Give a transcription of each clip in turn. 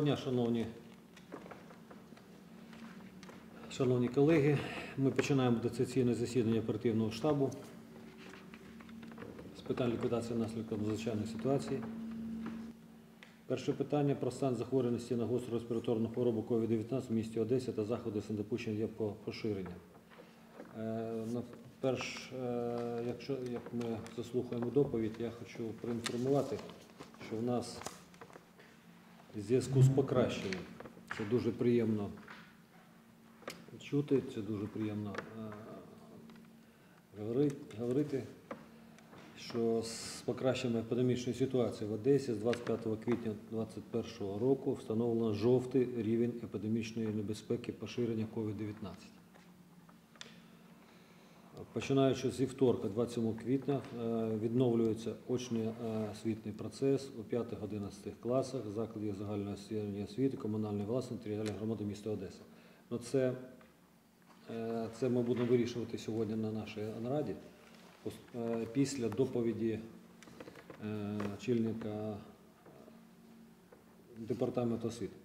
Дня, шановні, шановні колеги. Ми починаємо дистанційне засідання оперативного штабу з питань ліквідації наслідків надзвичайної ситуації. Перше питання про стан захворюваності на гостру респіраторну хворобу COVID-19 в місті Одесі та заходи з недопущення поширення. Е, Перш, е, якщо як ми заслухаємо доповідь, я хочу проінформувати, що в нас в зв'язку з покращенням. Це дуже приємно чути, це дуже приємно е, говорити, що з покращенням епідемічної ситуації в Одесі з 25 квітня 2021 року встановлено жовтий рівень епідемічної небезпеки поширення COVID-19. Починаючи зі вторка, 27 квітня, е, відновлюється очний е, освітній процес у 5-11 класах закладів загальної освіти, комунальної власності територіальної громади міста Одеса. Ну, це, е, це ми будемо вирішувати сьогодні на нашій нараді після доповіді очільника департаменту освіти.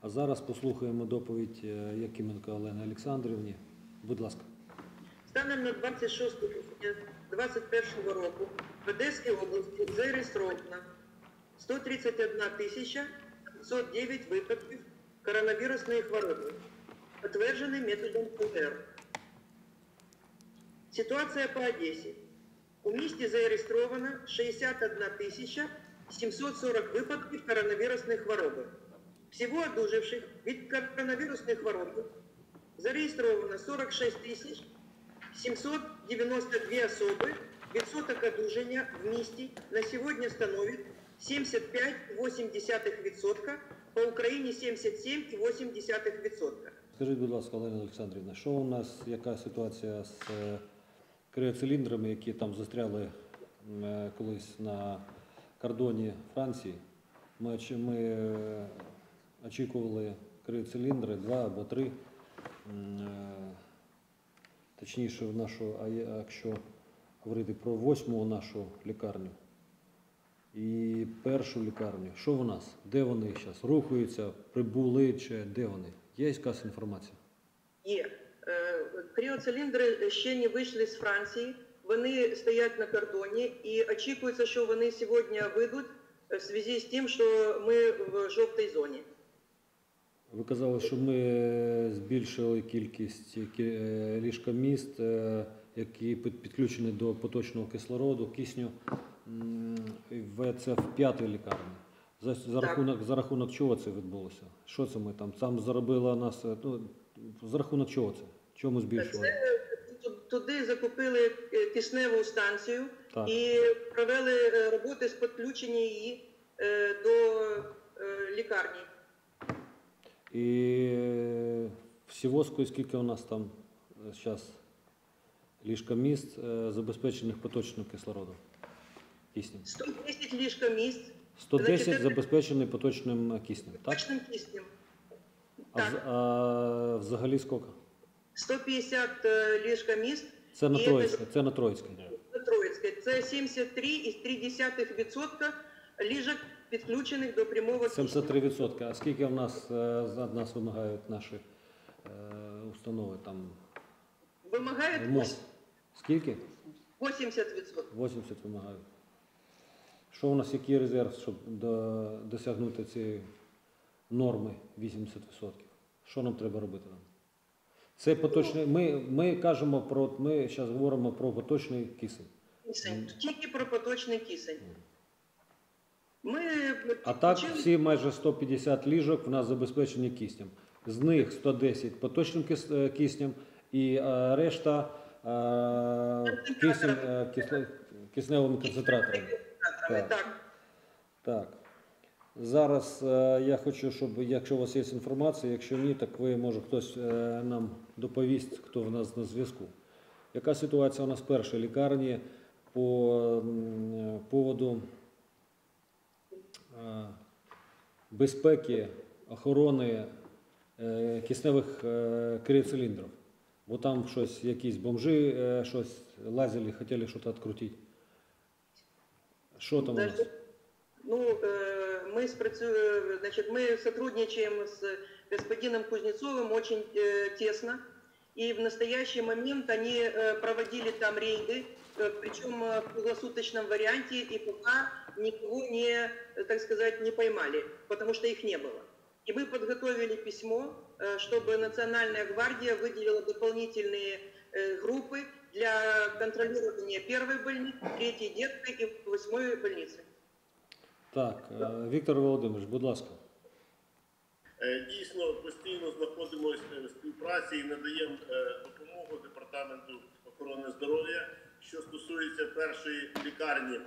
А зараз послухаємо доповідь Якименко Олени Олександрівні. Будь ласка. Станом на 26 квітня 2021 року в Одеській області зареєстровано 131 тисяча 509 випадків коронавірусної хвороби, підтверджений методом ПЛР. Ситуація по Одесі. У місті зареєстровано 61 тисяча 740 випадків коронавірусної хвороби. Всього одужавших від коронавірусної хвороби зареєстровано 46 тисяч 792 особи. Відсоток одужання в місті на сьогодні становить 75,8%, по Україні 77,8%. Скажіть, будь ласка, Олена Олександрівна, що у нас, яка ситуація з е, криоциліндрами, які там застряли е, колись на кордоні Франції? Ми, ми е, очікували криоциліндри, два або три. Точніше, в нашу, а якщо говорити про восьму нашу лікарню і першу лікарню, що в нас? Де вони зараз? Рухаються, прибули чи де вони? Є якась інформація? Є. Е, Кріоциліндри ще не вийшли з Франції. Вони стоять на кордоні і очікується, що вони сьогодні вийдуть е, в зв'язку з тим, що ми в жовтій зоні. Ви казали, що ми збільшили кількість кі- е, ліжкоміст, е, які під- підключені до поточного кислороду, кисню. Це в п'ятій лікарні. За, за, рахунок, за рахунок чого це відбулося? Що це ми там? Там заробила нас. е, Ну, за рахунок чого це? Чому збільшували? Це туди закупили кисневу станцію Так. і провели роботи з підключення її до лікарні. І е, всього скільки у нас там зараз ліжкоміст е, забезпечених поточним кислородом? Киснем. 110 ліжкомість 110 Значить, забезпечений поточним киснем, так? точним киснем. А, Так, а взагалі скільки? 150 е, ліжкомість Це на І Троїцьке, це на Троїцьке. на Троїцьке. Це 73,3% ліжок, підключених до прямого кисню. 73%. А скільки в нас е, з нас вимагають наші е, установи там? Вимагають МОЗ? Скільки? 80%. 80 вимагають. Що у нас, який резерв, щоб до, досягнути цієї норми 80%? Що нам треба робити? Це поточний. Ми, ми кажемо про ми зараз говоримо про поточний кисень. Кисень. Тільки про поточний кисень. Ми А так всі майже 150 ліжок в нас забезпечені киснем. З них 110 поточним кис- е, киснем і е, решта е, кисень, е, кисло- кисневими концентраторами. Так. Так. Так. Зараз е, я хочу, щоб якщо у вас є інформація, якщо ні, так ви може хтось е, нам доповість, хто в нас на зв'язку. Яка ситуація у нас в першій лікарні по м, е, поводу безпеки, охорони е, кисневих е, криоциліндрів? Бо там щось, якісь бомжи е, щось лазили, хотіли щось відкрутити. Що там у нас? Даже- Ну, е, мы, спрацю- значит, мы сотрудничаем с господином Кузнецовым очень э, тесно. И в настоящий момент они э, проводили там рейды, э, причем э, в круглосуточном варианте, и пока никого не, э, так сказать, не поймали, потому что их не было. И мы подготовили письмо, э, чтобы Национальная гвардия выделила дополнительные э, группы для контролирования первой больницы, третьей детской и восьмой больницы. Так, е, Віктор Володимирович, будь ласка. Е, Дійсно, постійно знаходимося в співпраці і надаємо е, допомогу департаменту охорони здоров'я. Що стосується першої лікарні,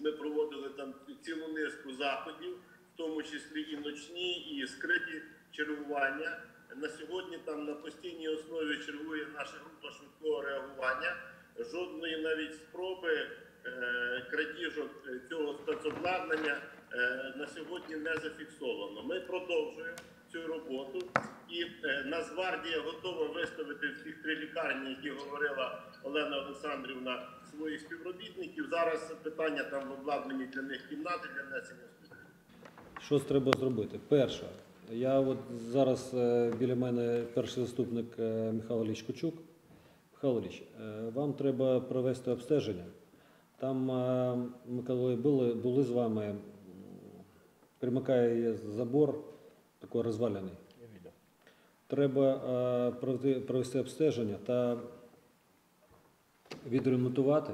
ми проводили там цілу низку заходів, в тому числі і ночні, і скриті чергування. На сьогодні там на постійній основі чергує наша група швидкого реагування. Жодної навіть спроби е, крадіжок е, цього спецобладнання на сьогодні не зафіксовано. Ми продовжуємо цю роботу, і е, Нацгвардія готова виставити всіх три лікарні, які говорила Олена Олександрівна, своїх співробітників. Зараз питання там в обладнанні для них кімнати для внесення служби. Що треба зробити? Перше, я от зараз е, біля мене перший заступник е, Михайло Ілліч Кучук. Михайло Ілліч, е, вам треба провести обстеження. Там е, ми коли були, були з вами, примикає забор такий розвалений. Треба е, провести, обстеження та відремонтувати.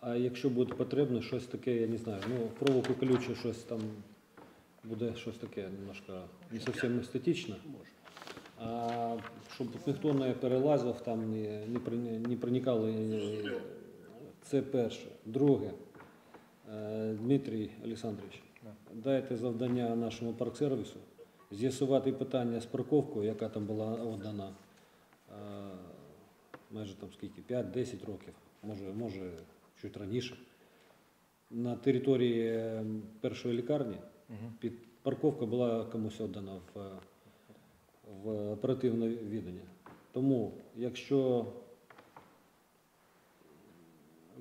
А якщо буде потрібно, щось таке, я не знаю, ну, проволоку колючу, щось там буде щось таке немножко не зовсім естетично. А щоб ніхто не перелазив, там не, не, не проникали. е, Це перше. Друге, Е, Дмитрій Олександрович, дайте завдання нашому парксервісу з'ясувати питання з парковкою, яка там була отдана е, майже там скільки, 5-10 років, може, може чуть раніше. На території е, першої лікарні під парковка була комусь віддана в, в оперативне відання. Тому, якщо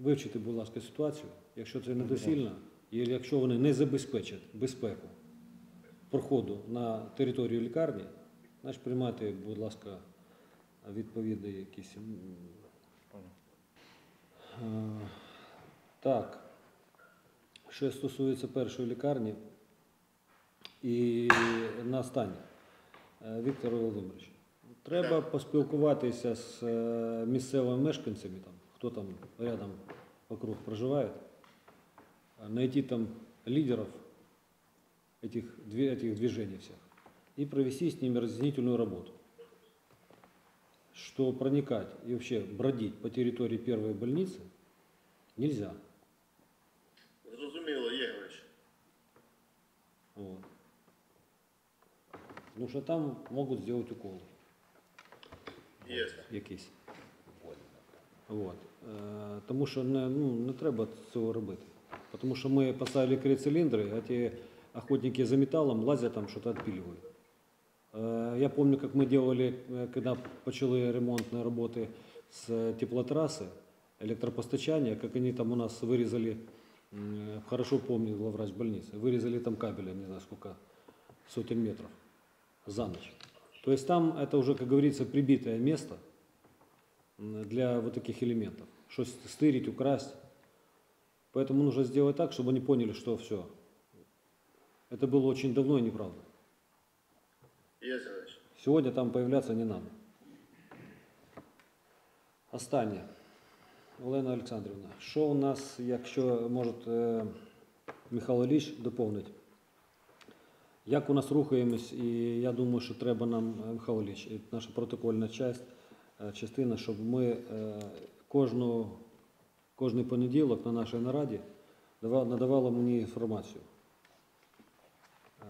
вивчити, будь ласка, ситуацію, якщо це недосильно, і якщо вони не забезпечать безпеку проходу на територію лікарні, значить приймайте, будь ласка, відповідні якісь. е, Так. Що стосується першої лікарні і на останнє. Е, Віктор Володимирович, треба поспілкуватися з е, місцевими мешканцями, там, хто там рядом вокруг проживає, найти там лидеров этих, две- этих движений всех и провести с ними разъяснительную работу. Что проникать и вообще бродить по территории первой больницы нельзя. Зрозуміло, Єгорович. Вот. Потому что там могут сделать уколы Є. якісь. Вот. Е, Тому що не, ну, не треба цього робити. Тому що ми поставили криоцилиндри, а ті охотники за металлом лазять там, что-то отпиливают. Е, Я помню, как мы делали, е, когда почали ремонтные работы с теплотрассы, электропостачания, как они там у нас вырезали, хорошо помню главврач больницы, вырезали там кабеля, не знаю сколько, сотен метров за ночь. То есть там это уже, как говорится, прибитое место для вот таких элементов. Что стырить, украсть. Поэтому нужно сделать так, чтобы они поняли, что все. Это было очень давно и неправда. Єгорович. Сегодня там появляться не надо. Останнє. Олена Олександрівна, що у нас, якщо може е, Михайло Ліч доповнить? Як у нас рухаємось, і я думаю, що треба нам, е, Михайло Ліч, і наша протокольна часть, е, частина, щоб ми е, кожну, кожний понеділок на нашій нараді дава- надавали мені інформацію. Е,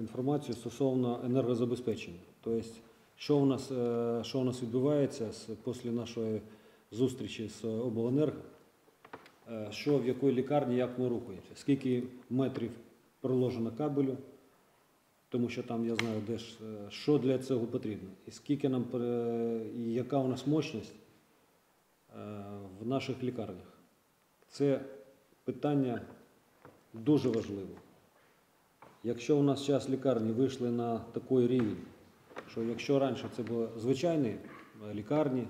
інформацію стосовно енергозабезпечення. Тобто, що у нас, е, що у нас відбувається після нашої зустрічі з обленерго, е, що в якій лікарні, як ми рухаємося, скільки метрів проложено кабелю, тому що там я знаю, де ж, що для цього потрібно, і скільки нам і яка у нас мощність в наших лікарнях. Це питання дуже важливе. Якщо у нас зараз лікарні вийшли на такий рівень, що якщо раніше це були звичайні е, лікарні,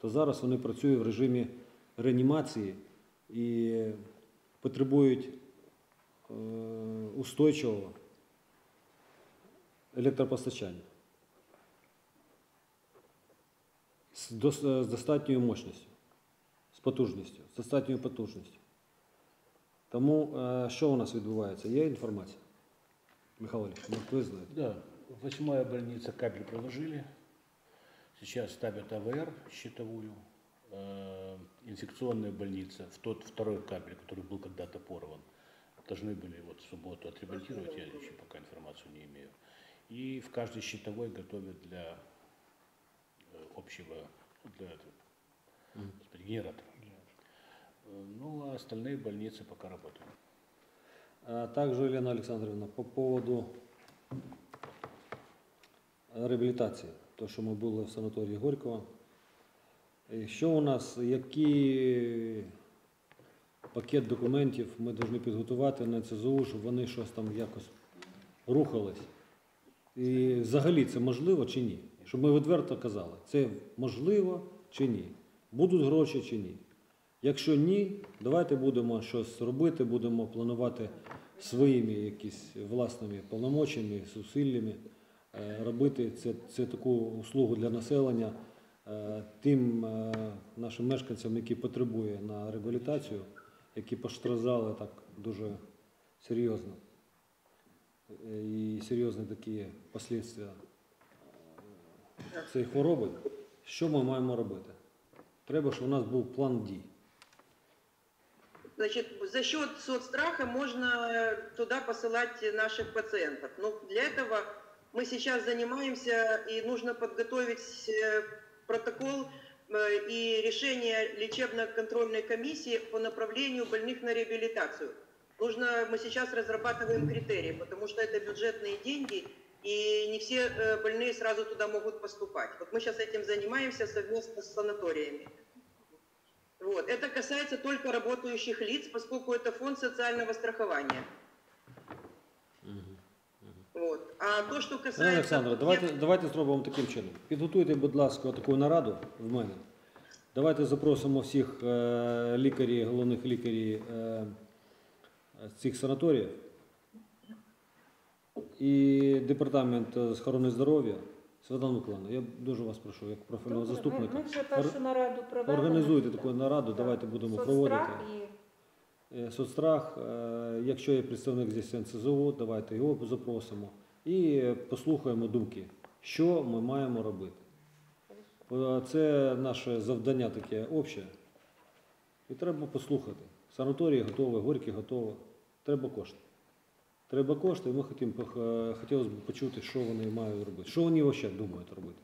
то зараз вони працюють в режимі реанімації і потребують е, устойчивого електропостачання з достатньою мощністю, потужністю, з достатньою потужністю. Тому е, що у нас відбувається? Є інформація? Михайло Ильич, ну, ви знаєте. Да, восьмая больница кабель проложили. Сейчас ставят АВР щитовую. Э, Инфекционная больница, в тот второй кабель, который был когда-то порван, должны были вот в субботу отремонтировать, я еще пока информацию не имею. И в каждой щитовой готовят для э, общего, для этого, господи, генератора. Э, Ну, а остальные больницы пока работают. А также, Елена Александровна, по поводу реабілітації, то, що ми були в санаторії Горького. І Що у нас, який пакет документів ми повинні підготувати на ЦЗУ, щоб вони щось там якось рухались? І взагалі це можливо чи ні? Щоб ми відверто казали, це можливо чи ні? Будуть гроші чи ні? Якщо ні, давайте будемо щось робити, будемо планувати своїми якісь власними повномочями, зусиллями, е, робити це, це таку услугу для населення е, тим е, нашим мешканцям, які потребують на реабілітацію, які постраждали так дуже серйозно. І серйозні такі послідствия е, цієї хвороби. Що ми маємо робити? Треба, щоб у нас був план дій. Значит, за счет соцстраха можно туда посылать наших пациентов. Но для этого мы сейчас занимаемся, и нужно подготовить э, протокол э, и решение лечебно-контрольной комиссии по направлению больных на реабилитацию. Нужно, мы сейчас разрабатываем критерии, потому что это бюджетные деньги, и не все э, больные сразу туда могут поступать. Вот мы сейчас этим занимаемся совместно с санаториями. Вот. Это касается только работающих лиц, поскольку это фонд социального страхования. Вот. А то, что Пане касается... Олександре, давайте, давайте зробимо таким чином. Підготуйте, будь ласка, таку нараду в мене. Давайте запросимо всіх е, лікарів, головних лікарів е, цих санаторіїв і департамент охорони здоров'я. Світлана Миколаївна, я дуже вас прошу, як профільного Добре, заступника. Ми, ми вже першу нараду провели. Організуйте таку нараду, давайте будемо проводити. Е, Соцстрах, е, якщо є представник зі НСЗУ, давайте його запросимо і е, послухаємо думки, що ми маємо робити. Бо Це наше завдання таке обще. І треба послухати. Санаторії готові, горькі готові. Треба кошти Треба кошти, і ми хотімо, пох- хотілося б почути, що вони мають робити. Що вони взагалі думають робити.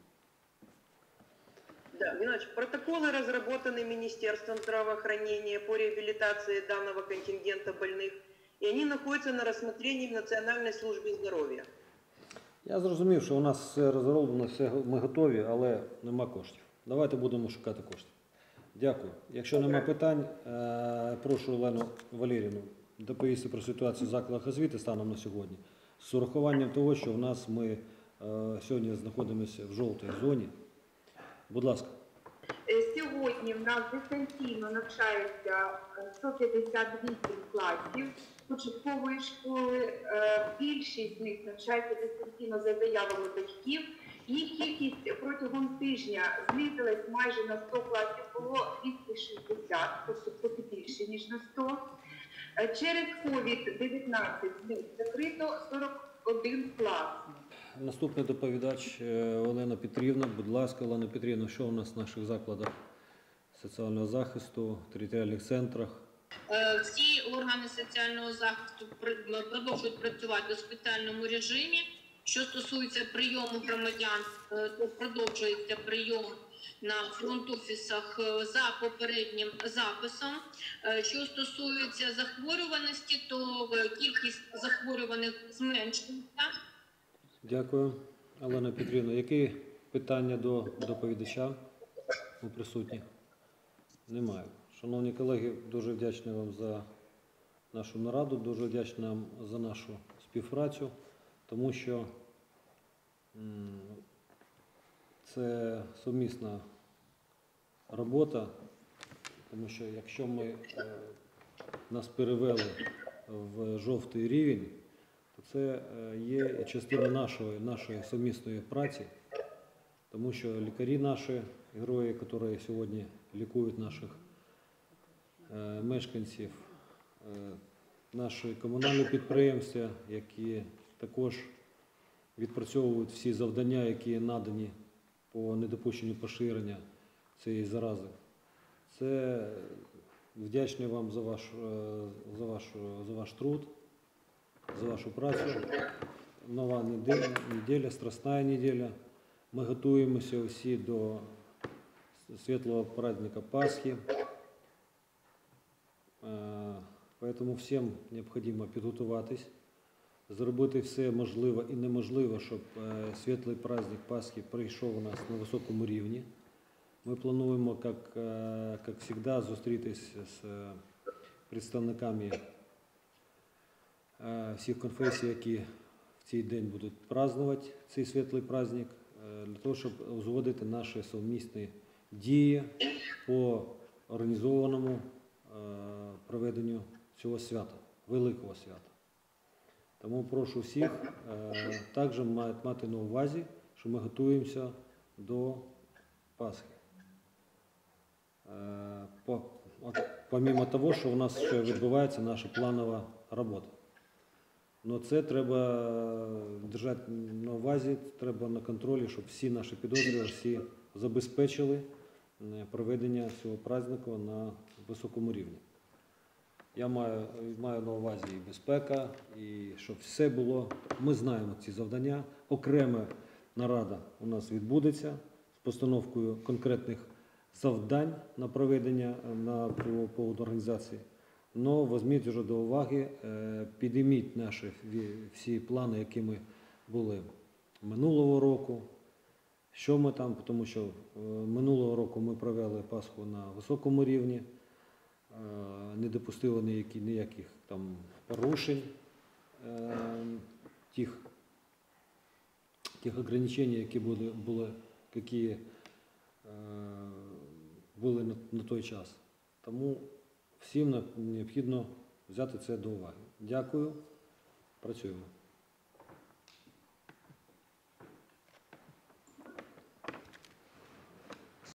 Да, Геннадьевич, протоколы разработаны Министерством здравоохранения по реабилитации данного контингента больных, и они находятся на рассмотрении в Национальной службе здоровья. Я зрозумів, що у нас все розроблено, все го- ми готові, але нема коштів. Давайте будемо шукати кошти. Дякую. Якщо нема питань, е, прошу Олену Валерівну доповісти про ситуацію в закладах освіти станом на сьогодні. З урахуванням того, що в нас ми е, сьогодні знаходимося в жовтій зоні. Будь ласка. Е, Сьогодні в нас дистанційно навчається е, 158 класів початкової школи. Е, Більшість з них навчається дистанційно за заявами батьків. Їх кількість протягом тижня знизилась майже на 100 класів, було 260, тобто більше, ніж на 100. Е, Через COVID-19 з них закрито 41 клас. Наступний доповідач е, Олена Петрівна. Будь ласка, Олена Петрівна, що у нас в наших закладах соціального захисту, територіальних центрах? Е, Всі органи соціального захисту продовжують працювати у спеціальному режимі. Що стосується прийому громадян, то продовжується прийом на фронт-офісах е, за попереднім записом. Е, Що стосується захворюваності, то е, кількість захворюваних зменшується. Дякую, Олена Петрівна. Які питання до доповідача у присутніх? Немає. Шановні колеги, дуже вдячний вам за нашу нараду, дуже вдячний вам за нашу співпрацю, тому що це сумісна робота, тому що якщо ми е, нас перевели в жовтий рівень, то це е, є частина нашої, нашої сумісної праці, тому що лікарі наші, герої, які сьогодні лікують наших е, мешканців, наші комунальні підприємства, які також відпрацьовують всі завдання, які надані по недопущенню поширення цієї зарази. Це вдячний вам за ваш, е, за ваш, за ваш труд, за вашу працю. Нова неделя, неділя, страсна неділя. Ми готуємося всі до світлого праздника Пасхи. Е, Поэтому всім необхідно підготуватись, зробити все можливе і неможливе, щоб е, світлий праздник Пасхи прийшов у нас на високому рівні. Ми плануємо, як, е, завжди, зустрітись з е, представниками всіх конфесій, які в цей день будуть празднувати цей світлий праздник, для того, щоб узгодити наші совмісні дії по організованому проведенню цього свята, великого свята. Тому прошу всіх е, також мати на увазі, що ми готуємося до Пасхи. Е, Помимо того, що у нас ще відбувається наша планова робота. Ну це треба держати на увазі, треба на контролі, щоб всі наші підозрювані всі забезпечили е, проведення цього празднику на високому рівні. Я маю, маю на увазі і безпека, і щоб все було. Ми знаємо ці завдання. Окрема нарада у нас відбудеться з постановкою конкретних завдань на проведення е, на по поводу організації. Но візьміть вже до уваги, е, підійміть наші всі плани, які ми були минулого року. Що ми там, тому що е, минулого року ми провели Пасху на високому рівні, не допустили ніякі, ніяких там порушень, е, тих, тих ограничень, які були, були, які е, були на, на той час. Тому всім необхідно взяти це до уваги. Дякую, працюємо.